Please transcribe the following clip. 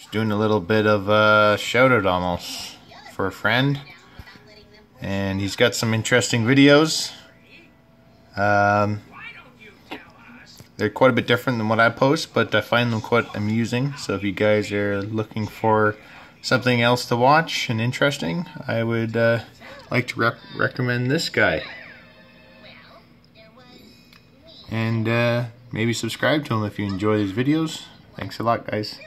She's doing a little bit of a shout out almost for a friend. And he's got some interesting videos. Um, they're quite a bit different than what I post, but I find them quite amusing. So if you guys are looking for something else to watch and interesting, I would uh, like to recommend this guy. And uh, maybe subscribe to him if you enjoy his videos. Thanks a lot, guys.